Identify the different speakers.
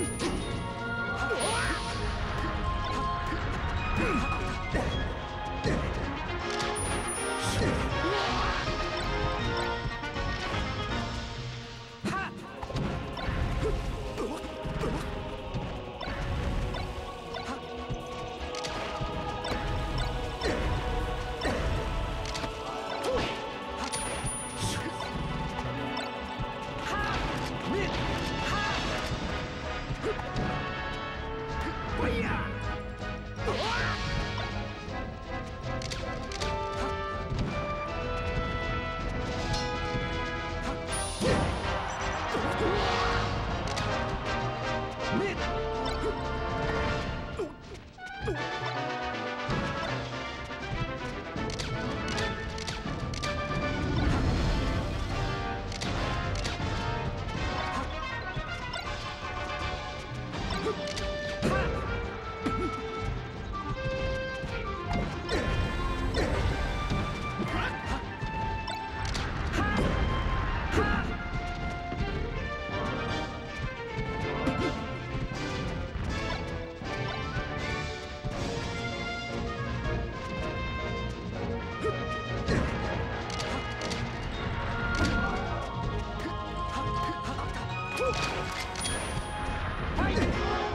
Speaker 1: Thank you.
Speaker 2: はい